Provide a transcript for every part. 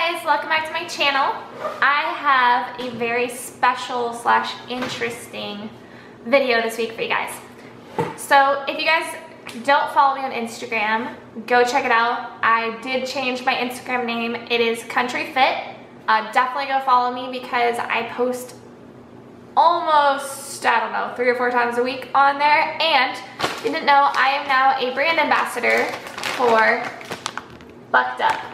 guys, welcome back to my channel. I have a very special slash interesting video this week for you guys. So if you guys don't follow me on Instagram, go check it out. I did change my Instagram name. It is Country Fit. Uh, definitely go follow me because I post almost, I don't know, three or four times a week on there. And you didn't know, I am now a brand ambassador for Bucked Up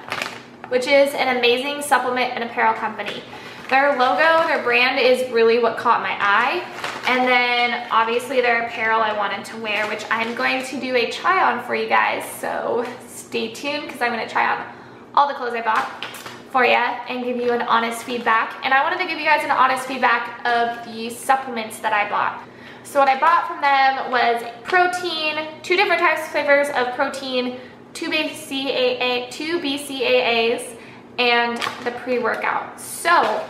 which is an amazing supplement and apparel company. Their logo, their brand is really what caught my eye. And then obviously their apparel I wanted to wear, which I'm going to do a try on for you guys. So stay tuned because I'm gonna try on all the clothes I bought for you and give you an honest feedback. And I wanted to give you guys an honest feedback of the supplements that I bought. So what I bought from them was protein, two different types of flavors of protein, two BCAA, two BCAAs, and the pre-workout. So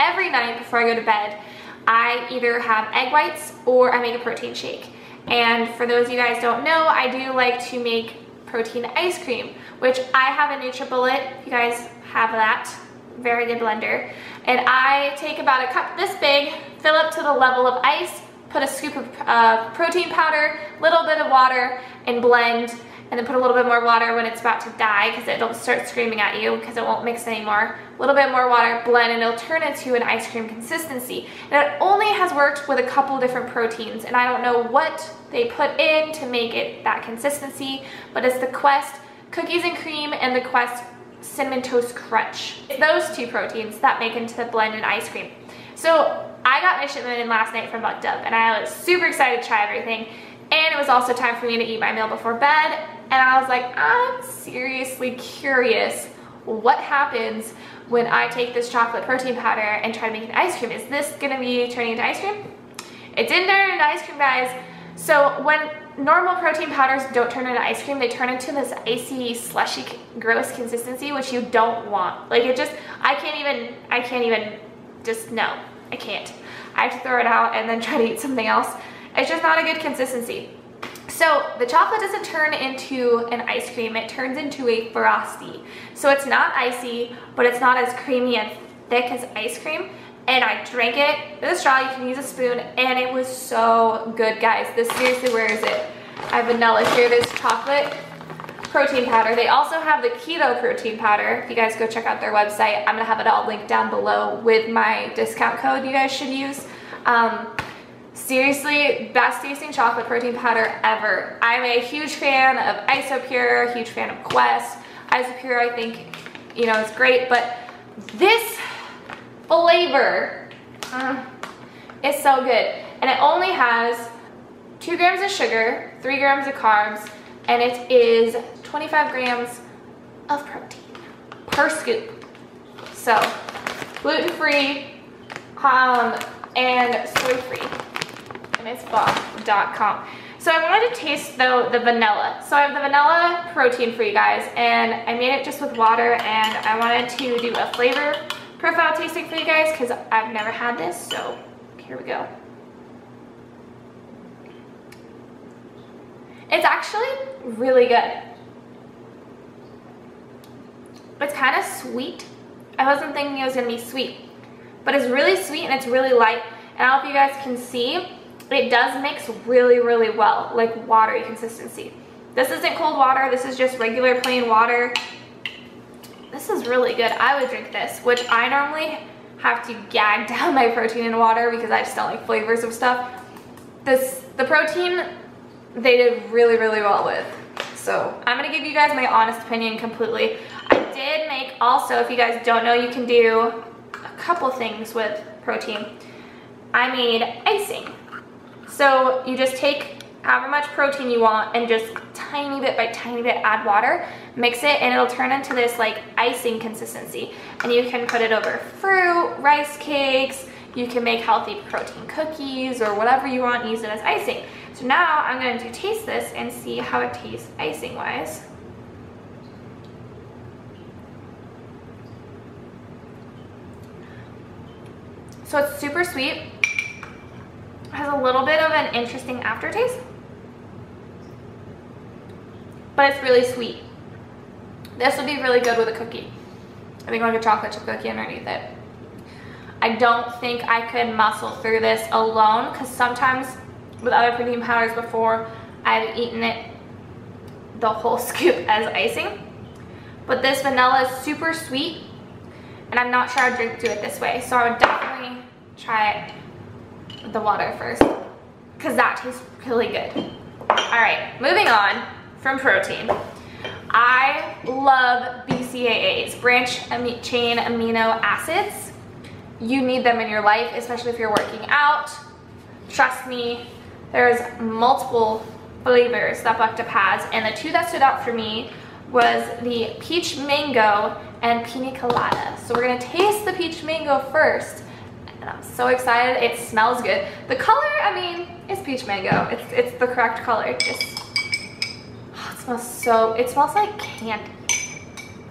every night before I go to bed, I either have egg whites or I make a protein shake. And for those of you guys don't know, I do like to make protein ice cream, which I have a NutriBullet. You guys have that. Very good blender. And I take about a cup this big, fill up to the level of ice, put a scoop of uh, protein powder, little bit of water, and blend and then put a little bit more water when it's about to die because it'll start screaming at you because it won't mix anymore. A little bit more water, blend, and it'll turn into an ice cream consistency. And it only has worked with a couple different proteins, and I don't know what they put in to make it that consistency, but it's the Quest Cookies and Cream and the Quest Cinnamon Toast Crunch. It's those two proteins that make into the blended ice cream. So I got my shipment in last night from Bucked Up, and I was super excited to try everything. And it was also time for me to eat my meal before bed. And I was like, I'm seriously curious what happens when I take this chocolate protein powder and try to make an ice cream. Is this gonna be turning into ice cream? It didn't turn into ice cream, guys. So when normal protein powders don't turn into ice cream, they turn into this icy, slushy, gross consistency, which you don't want. Like it just, I can't even, I can't even, just no, I can't. I have to throw it out and then try to eat something else. It's just not a good consistency. So the chocolate doesn't turn into an ice cream, it turns into a frosty. So it's not icy, but it's not as creamy and thick as ice cream. And I drank it with a straw, you can use a spoon, and it was so good, guys. This seriously, where is it? I have vanilla here, there's chocolate protein powder. They also have the keto protein powder. If you guys go check out their website, I'm gonna have it all linked down below with my discount code you guys should use. Um, Seriously, best tasting chocolate protein powder ever. I'm a huge fan of Isopure, huge fan of Quest. Isopure, I think, you know, it's great, but this flavor uh, is so good. And it only has two grams of sugar, three grams of carbs, and it is 25 grams of protein per scoop. So, gluten-free um, and soy-free msboss.com. So I wanted to taste though the vanilla. So I have the vanilla protein for you guys and I made it just with water and I wanted to do a flavor profile tasting for you guys because I've never had this. So here we go. It's actually really good. It's kind of sweet. I wasn't thinking it was gonna be sweet, but it's really sweet and it's really light. And I if you guys can see, it does mix really, really well, like watery consistency. This isn't cold water, this is just regular plain water. This is really good. I would drink this, which I normally have to gag down my protein in water because I just don't like flavors of stuff. This, the protein, they did really, really well with. So I'm gonna give you guys my honest opinion completely. I did make also, if you guys don't know, you can do a couple things with protein. I made icing. So you just take however much protein you want and just tiny bit by tiny bit add water, mix it, and it'll turn into this like icing consistency. And you can put it over fruit, rice cakes, you can make healthy protein cookies or whatever you want, use it as icing. So now I'm going to taste this and see how it tastes icing wise. So it's super sweet has a little bit of an interesting aftertaste, but it's really sweet. This would be really good with a cookie. I think like a chocolate chip cookie underneath it. I don't think I could muscle through this alone because sometimes with other protein powders before I've eaten it the whole scoop as icing. But this vanilla is super sweet and I'm not sure I'd drink to it this way. So I would definitely try it the water first because that tastes really good. All right, moving on from protein. I love BCAAs, branch chain amino acids. You need them in your life, especially if you're working out. Trust me, there's multiple flavors that Bucked Up has, and the two that stood out for me was the peach mango and pina colada. So we're gonna taste the peach mango first, and I'm so excited. It smells good. The color, I mean, it's peach mango. It's, it's the correct color. It's, oh, it smells so, it smells like candy.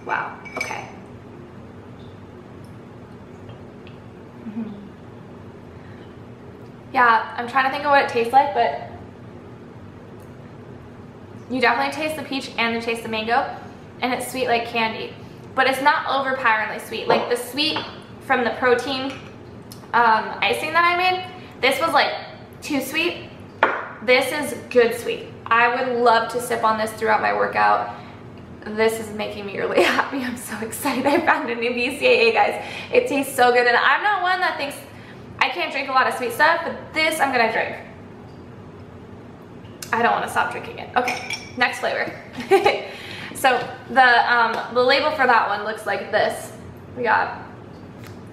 Wow, okay. Mm -hmm. Yeah, I'm trying to think of what it tastes like, but you definitely taste the peach and you taste the mango, and it's sweet like candy. But it's not overpoweringly sweet. Like the sweet from the protein um, icing that I made, this was like too sweet. This is good sweet. I would love to sip on this throughout my workout. This is making me really happy. I'm so excited I found a new BCAA, guys. It tastes so good, and I'm not one that thinks I can't drink a lot of sweet stuff, but this I'm gonna drink. I don't want to stop drinking it. Okay, next flavor. so the, um, the label for that one looks like this. We got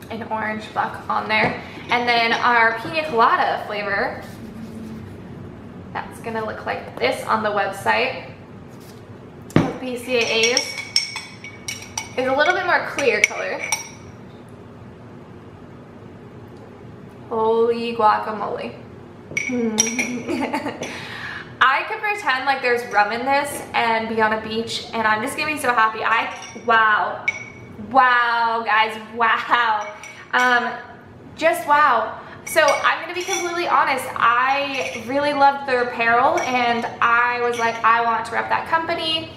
an orange buck on there. And then our pina colada flavor, that's gonna look like this on the website with BCAAs. Is a little bit more clear color. Holy guacamole. I could pretend like there's rum in this and be on a beach and I'm just gonna be so happy. I, wow, wow, guys, wow. Um, just wow. So I'm gonna be completely honest, I really loved their apparel and I was like, I want to rep that company.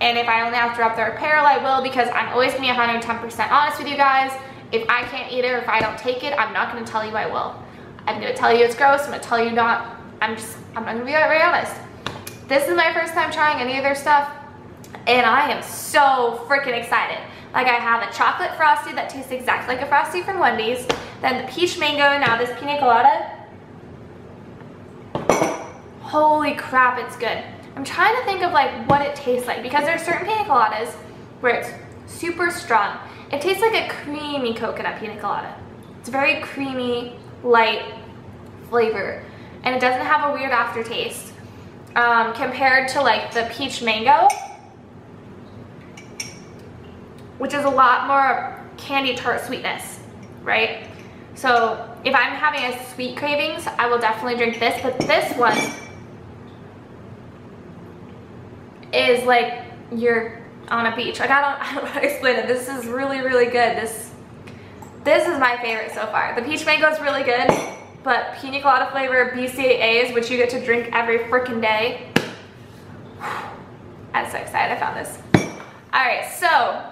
And if I only have to rep their apparel, I will because I'm always gonna be 110% honest with you guys. If I can't eat it or if I don't take it, I'm not gonna tell you I will. I'm gonna tell you it's gross, I'm gonna tell you not I'm just, I'm not gonna be very honest. This is my first time trying any of their stuff, and I am so freaking excited. Like I have a chocolate frosty that tastes exactly like a frosty from Wendy's, then the peach mango, now this pina colada. Holy crap, it's good. I'm trying to think of like what it tastes like because there's certain pina coladas where it's super strong. It tastes like a creamy coconut pina colada. It's very creamy, light flavor and it doesn't have a weird aftertaste um, compared to like the peach mango which is a lot more candy tart sweetness right? So if I'm having a sweet cravings I will definitely drink this but this one is like you're on a beach. Like I don't, I don't how to explain it. This is really really good. This this is my favorite so far. The peach mango is really good but pina colada flavor BCAAs, which you get to drink every freaking day. I'm so excited I found this. All right, so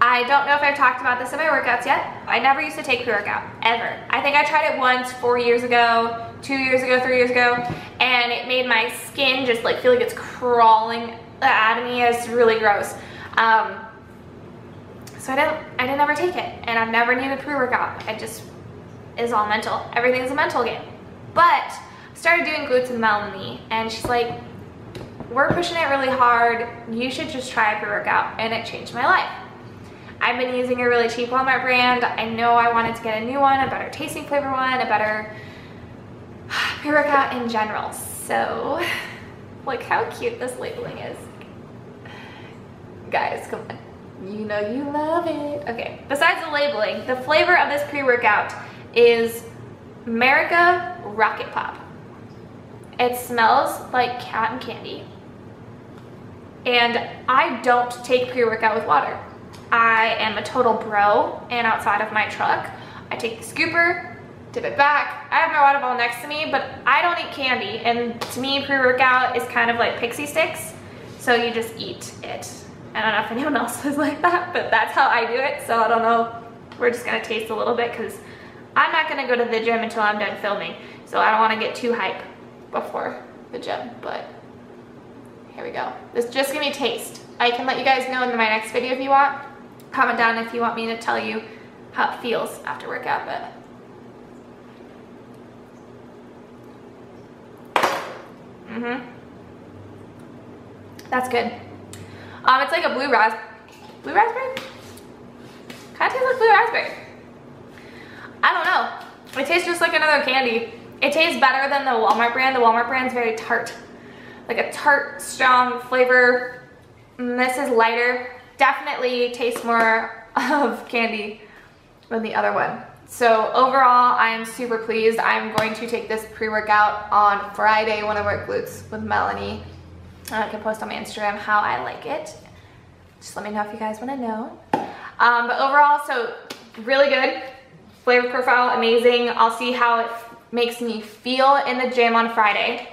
I don't know if I've talked about this in my workouts yet. I never used to take pre-workout, ever. I think I tried it once four years ago, two years ago, three years ago, and it made my skin just like feel like it's crawling out of me. It's really gross. Um, so I didn't, I didn't ever take it, and I've never needed pre-workout. I just is all mental. Everything's a mental game. But started doing glutes with Melanie and she's like, we're pushing it really hard. You should just try a pre-workout. And it changed my life. I've been using a really cheap Walmart brand. I know I wanted to get a new one, a better tasting flavor one, a better pre-workout in general. So look how cute this labeling is. Guys, come on. You know you love it. Okay, besides the labeling, the flavor of this pre-workout is America Rocket Pop. It smells like cotton candy. And I don't take pre-workout with water. I am a total bro and outside of my truck, I take the scooper, dip it back. I have my water bottle next to me, but I don't eat candy. And to me, pre-workout is kind of like Pixy Stix. So you just eat it. I don't know if anyone else is like that, but that's how I do it. So I don't know. We're just gonna taste a little bit because I'm not gonna go to the gym until I'm done filming. So I don't wanna get too hype before the gym, but here we go. This just give me taste. I can let you guys know in my next video if you want. Comment down if you want me to tell you how it feels after workout, but Mm-hmm. That's good. Um, it's like a blue ras blue raspberry? Kind of tastes like blue raspberry. I don't know. It tastes just like another candy. It tastes better than the Walmart brand. The Walmart brand is very tart. Like a tart, strong flavor. And this is lighter. Definitely tastes more of candy than the other one. So overall, I am super pleased. I'm going to take this pre-workout on Friday when I work glutes with Melanie. And I can post on my Instagram how I like it. Just let me know if you guys want to know. Um, but overall, so really good. Flavor profile, amazing. I'll see how it makes me feel in the gym on Friday.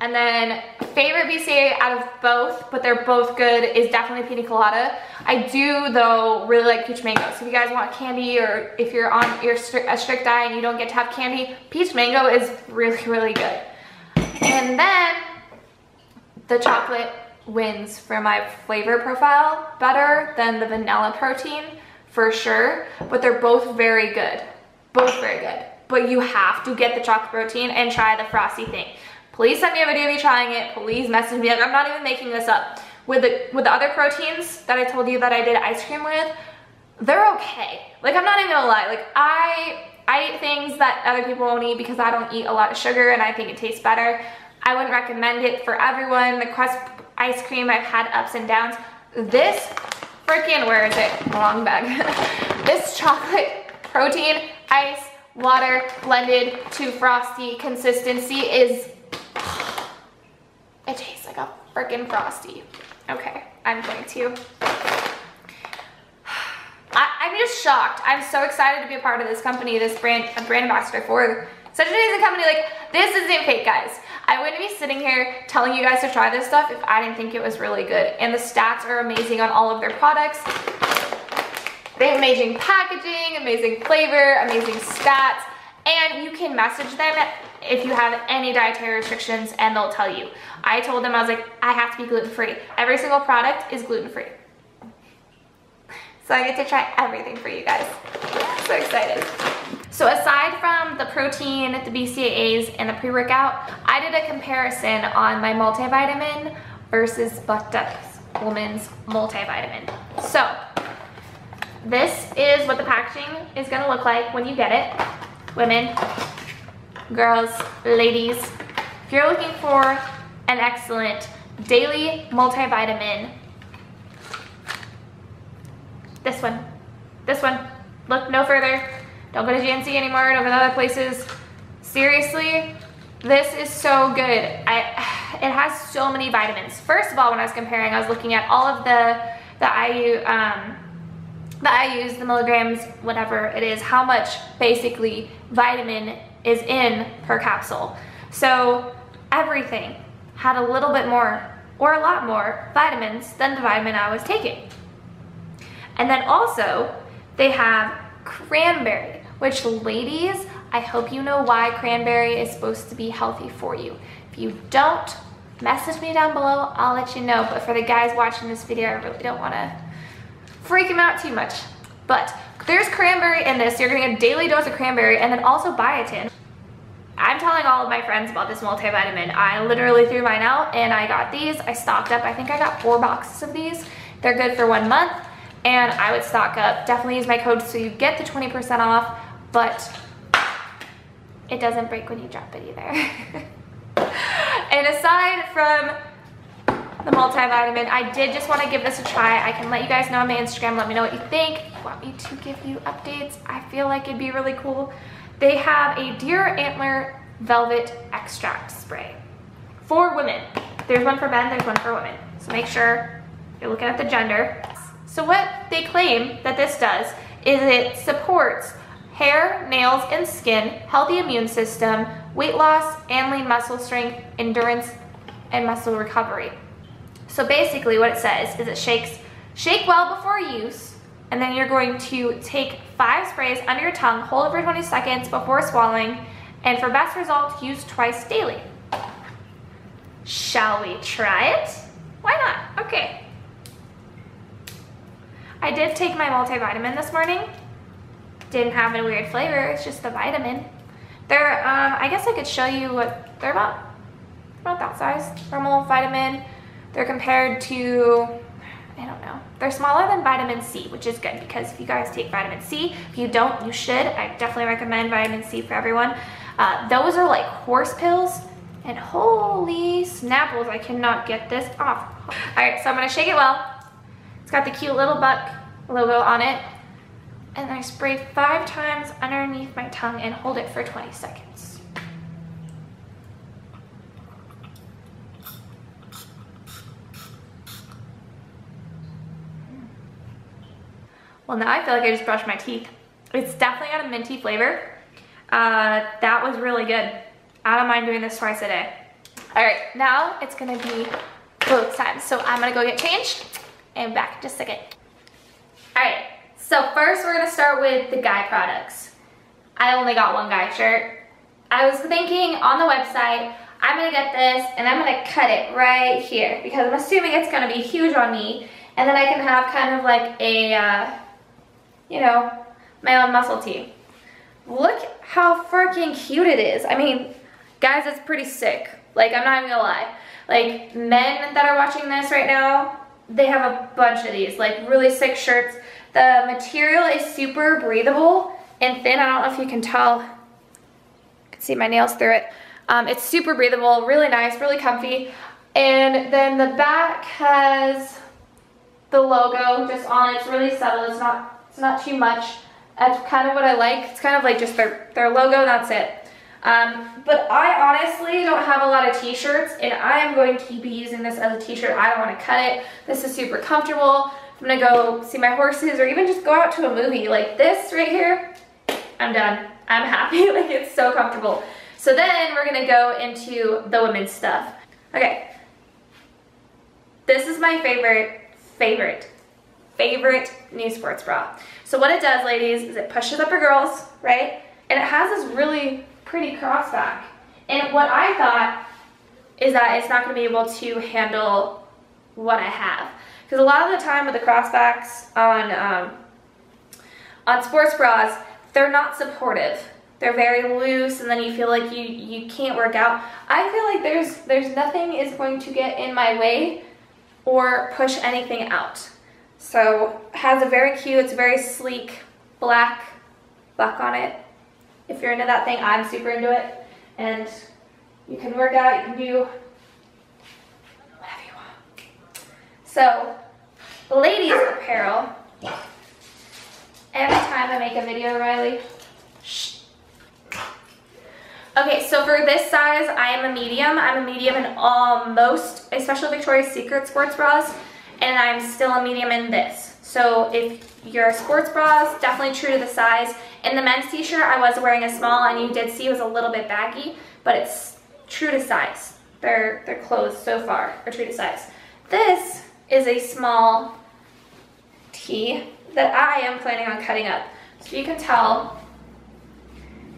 And then favorite BCA out of both, but they're both good, is definitely Pina Colada. I do, though, really like Peach Mango. So if you guys want candy or if you're on your a strict diet and you don't get to have candy, Peach Mango is really, really good. And then the chocolate wins for my flavor profile better than the vanilla protein for sure, but they're both very good. Both very good. But you have to get the chocolate protein and try the frosty thing. Please send me a video of you trying it. Please message me. Like, I'm not even making this up. With the, with the other proteins that I told you that I did ice cream with, they're okay. Like, I'm not even gonna lie. Like, I, I eat things that other people won't eat because I don't eat a lot of sugar and I think it tastes better. I wouldn't recommend it for everyone. The Quest ice cream, I've had ups and downs. This freaking, where is it? Wrong bag. this chocolate protein, ice, water blended to frosty consistency is it tastes like a freaking Frosty. Okay, I'm going to. I, am just shocked. I'm so excited to be a part of this company, this brand, a brand ambassador for such an amazing company. Like, this isn't fake, guys. I wouldn't be sitting here telling you guys to try this stuff if I didn't think it was really good. And the stats are amazing on all of their products. They have amazing packaging, amazing flavor, amazing stats, and you can message them if you have any dietary restrictions and they'll tell you. I told them, I was like, I have to be gluten-free. Every single product is gluten-free. So I get to try everything for you guys. So excited. So aside from the protein, the BCAAs, and the pre-workout, I did a comparison on my multivitamin versus Bucked Up Woman's multivitamin. So this is what the packaging is gonna look like when you get it. Women, girls, ladies, if you're looking for an excellent daily multivitamin, this one, this one, look no further. Don't go to GNC anymore, don't go to other places. Seriously, this is so good. I, it has so many vitamins. First of all, when I was comparing, I was looking at all of the, the IU, um, the IUs, the milligrams, whatever it is, how much basically vitamin is in per capsule. So everything had a little bit more or a lot more vitamins than the vitamin I was taking. And then also they have cranberry, which ladies, I hope you know why cranberry is supposed to be healthy for you. If you don't, message me down below, I'll let you know. But for the guys watching this video, I really don't wanna freak them out too much. But there's cranberry in this. You're getting a daily dose of cranberry and then also biotin. I'm telling all of my friends about this multivitamin. I literally threw mine out and I got these. I stocked up. I think I got four boxes of these. They're good for one month and I would stock up. Definitely use my code so you get the 20% off, but it doesn't break when you drop it either. and aside from the multivitamin. I did just want to give this a try. I can let you guys know on my Instagram. Let me know what you think. Want me to give you updates, I feel like it'd be really cool. They have a deer antler velvet extract spray for women. There's one for men, there's one for women. So make sure you're looking at the gender. So what they claim that this does is it supports hair, nails, and skin, healthy immune system, weight loss, and lean muscle strength, endurance, and muscle recovery. So basically what it says is it shakes Shake well before use, and then you're going to take five sprays under your tongue, hold it for 20 seconds before swallowing, and for best results, use twice daily. Shall we try it? Why not? Okay. I did take my multivitamin this morning. Didn't have a weird flavor, it's just the vitamin. They're, um, I guess I could show you what, they're about, about that size, normal vitamin. They're compared to, I don't know, they're smaller than vitamin C, which is good because if you guys take vitamin C, if you don't, you should. I definitely recommend vitamin C for everyone. Uh, those are like horse pills and holy snapples, I cannot get this off. All right, so I'm gonna shake it well. It's got the cute little buck logo on it. And I spray five times underneath my tongue and hold it for 20 seconds. Well, now I feel like I just brushed my teeth. It's definitely got a minty flavor. Uh, that was really good. I don't mind doing this twice a day. All right, now it's gonna be clothes time. So I'm gonna go get changed and back in just a second. All right, so first we're gonna start with the guy products. I only got one guy shirt. I was thinking on the website, I'm gonna get this and I'm gonna cut it right here because I'm assuming it's gonna be huge on me and then I can have kind of like a, uh, you know, my own muscle tee. Look how freaking cute it is. I mean, guys, it's pretty sick. Like, I'm not even gonna lie. Like, men that are watching this right now, they have a bunch of these, like really sick shirts. The material is super breathable and thin. I don't know if you can tell. You can see my nails through it. Um, it's super breathable, really nice, really comfy. And then the back has the logo just on it. It's really subtle. It's not, it's not too much. That's kind of what I like. It's kind of like just their, their logo, that's it. Um, but I honestly don't have a lot of t-shirts and I am going to be using this as a t-shirt. I don't want to cut it. This is super comfortable. I'm going to go see my horses or even just go out to a movie. Like this right here, I'm done. I'm happy. like it's so comfortable. So then we're going to go into the women's stuff. Okay. This is my favorite, favorite, favorite new sports bra. So what it does, ladies, is it pushes up your girls, right? And it has this really pretty crossback. And what I thought is that it's not going to be able to handle what I have. Because a lot of the time with the crossbacks on, um, on sports bras, they're not supportive. They're very loose and then you feel like you, you can't work out. I feel like there's, there's nothing is going to get in my way or push anything out. So has a very cute, it's very sleek black buck on it if you're into that thing, I'm super into it. And you can work out, you can do whatever you want. So, ladies apparel. Every time I make a video, Riley, shh. Okay, so for this size, I am a medium. I'm a medium in almost, especially Victoria's Secret sports bras, and I'm still a medium in this. So if your sports bras, definitely true to the size. In the men's t-shirt, I was wearing a small and you did see it was a little bit baggy, but it's true to size. Their, their clothes so far are true to size. This is a small tee that I am planning on cutting up. So you can tell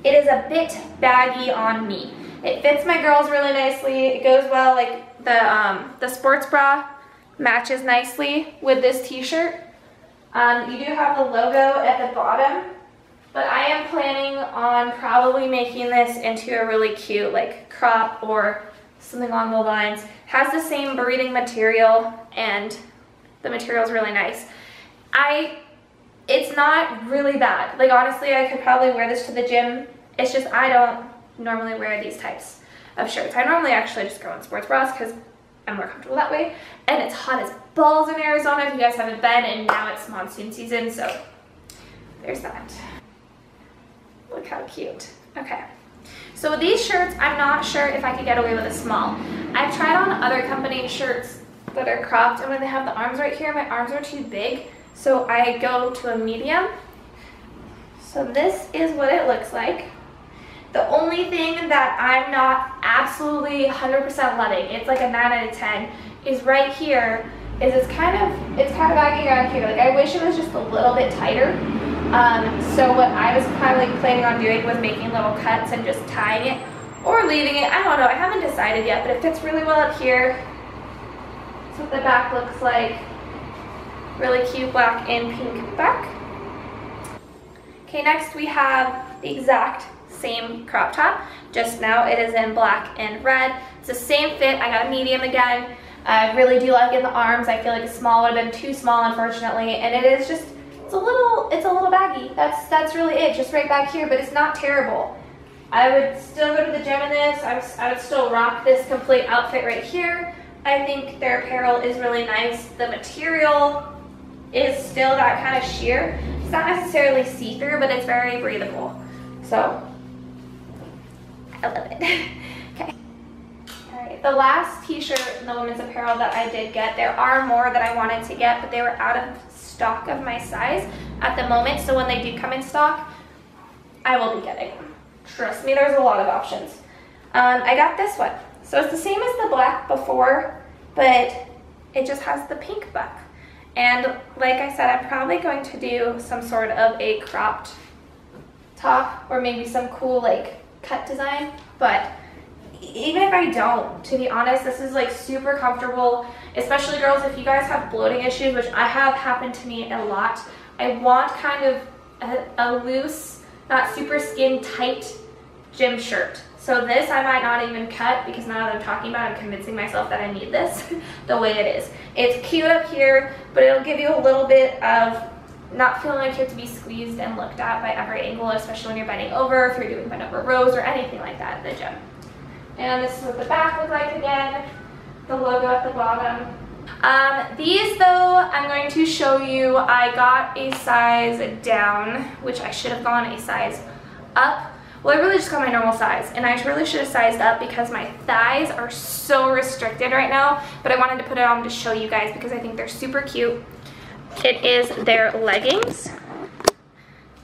it is a bit baggy on me. It fits my girls really nicely. It goes well, like the, um, the sports bra matches nicely with this t-shirt. Um, you do have the logo at the bottom, but I am planning on probably making this into a really cute like crop or something along those lines. Has the same breathing material and the material is really nice. I, it's not really bad. Like honestly, I could probably wear this to the gym. It's just I don't normally wear these types of shirts. I normally actually just go in sports bras because I'm more comfortable that way. And it's hot as balls in Arizona if you guys haven't been, and now it's monsoon season, so there's that. Look how cute. Okay. So with these shirts, I'm not sure if I could get away with a small. I've tried on other company shirts that are cropped, and when they have the arms right here, my arms are too big, so I go to a medium. So this is what it looks like. The only thing that I'm not absolutely 100% loving, it's like a 9 out of 10, is right here. is it's kind of, it's kind of baggy around here. Like I wish it was just a little bit tighter. Um, so what I was like planning on doing was making little cuts and just tying it or leaving it. I don't know, I haven't decided yet, but it fits really well up here. That's what the back looks like. Really cute black and pink back. Okay, next we have the exact same crop top, just now it is in black and red. It's the same fit, I got a medium again. I really do like it in the arms. I feel like a small would have been too small, unfortunately, and it is just, it's a little, it's a little baggy. That's, that's really it, just right back here, but it's not terrible. I would still go to the gym in this. I I would still rock this complete outfit right here. I think their apparel is really nice. The material is still that kind of sheer. It's not necessarily see-through, but it's very breathable. So, I love it. okay. All right, the last t-shirt in the women's apparel that I did get, there are more that I wanted to get, but they were out of stock of my size at the moment. So when they do come in stock, I will be getting them. Trust me, there's a lot of options. Um, I got this one. So it's the same as the black before, but it just has the pink buck. And like I said, I'm probably going to do some sort of a cropped top or maybe some cool like cut design. But even if I don't, to be honest, this is like super comfortable, especially girls, if you guys have bloating issues, which I have happened to me a lot. I want kind of a, a loose, not super skin tight gym shirt. So this I might not even cut because now that I'm talking about it, I'm convincing myself that I need this the way it is. It's cute up here, but it'll give you a little bit of not feeling like you have to be squeezed and looked at by every angle, especially when you're bending over, if you're doing bent over rows or anything like that in the gym. And this is what the back looks like again, the logo at the bottom. Um, these though, I'm going to show you, I got a size down, which I should have gone a size up well, I really just got my normal size, and I really should have sized up because my thighs are so restricted right now, but I wanted to put it on to show you guys because I think they're super cute. It is their leggings,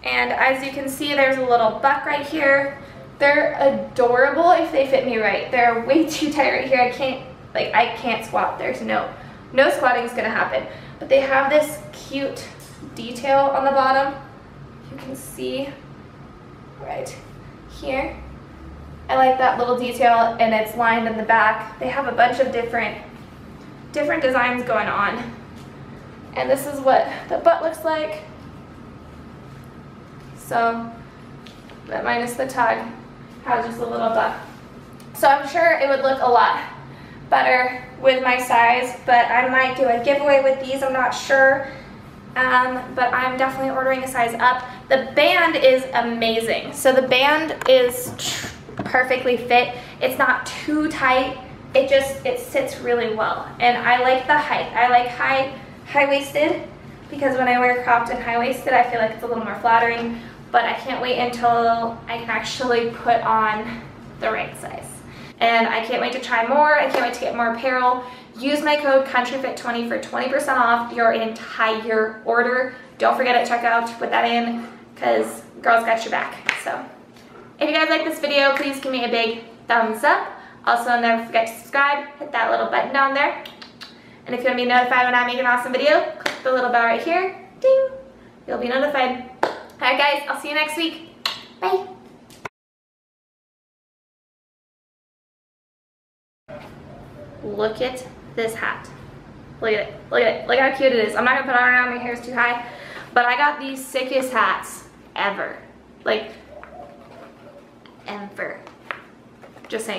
and as you can see, there's a little buck right here. They're adorable if they fit me right. They're way too tight right here. I can't, like, I can't squat. There's no, no squatting is gonna happen. But they have this cute detail on the bottom. You can see, right here. I like that little detail and it's lined in the back. They have a bunch of different, different designs going on. And this is what the butt looks like. So, that minus the tag has just a little butt. So I'm sure it would look a lot better with my size, but I might do a giveaway with these, I'm not sure um, but I'm definitely ordering a size up. The band is amazing. So the band is perfectly fit. It's not too tight. It just, it sits really well. And I like the height. I like high, high-waisted because when I wear cropped and high-waisted, I feel like it's a little more flattering, but I can't wait until I can actually put on the right size. And I can't wait to try more. I can't wait to get more apparel. Use my code COUNTRYFIT20 for 20% off your entire order. Don't forget at checkout to put that in because girls got your back. So if you guys like this video, please give me a big thumbs up. Also, never forget to subscribe. Hit that little button down there. And if you want to be notified when I make an awesome video, click the little bell right here. Ding! You'll be notified. Alright guys, I'll see you next week. Bye! Look at this hat. Look at it, look at it, look how cute it is. I'm not gonna put it on around, my hair is too high, but I got these sickest hats ever. Like, ever. Just saying.